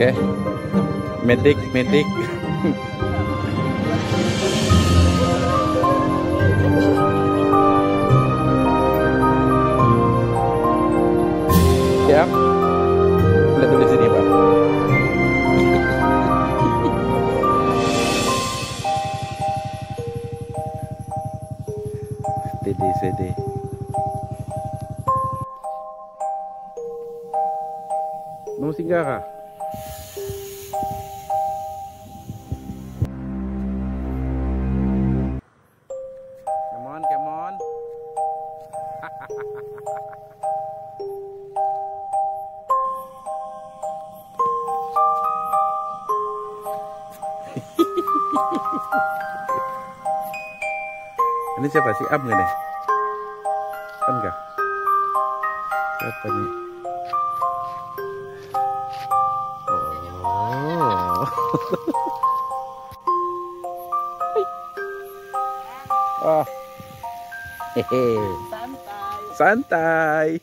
Oke. Medik, medik. Siap. Lihat tulis sini, Pak. CD, CD. Mau singgah kah? Ini siapa sih? Am nih? Kan nggak? Siapa nih? Oh. Wah. Hehe. Santay!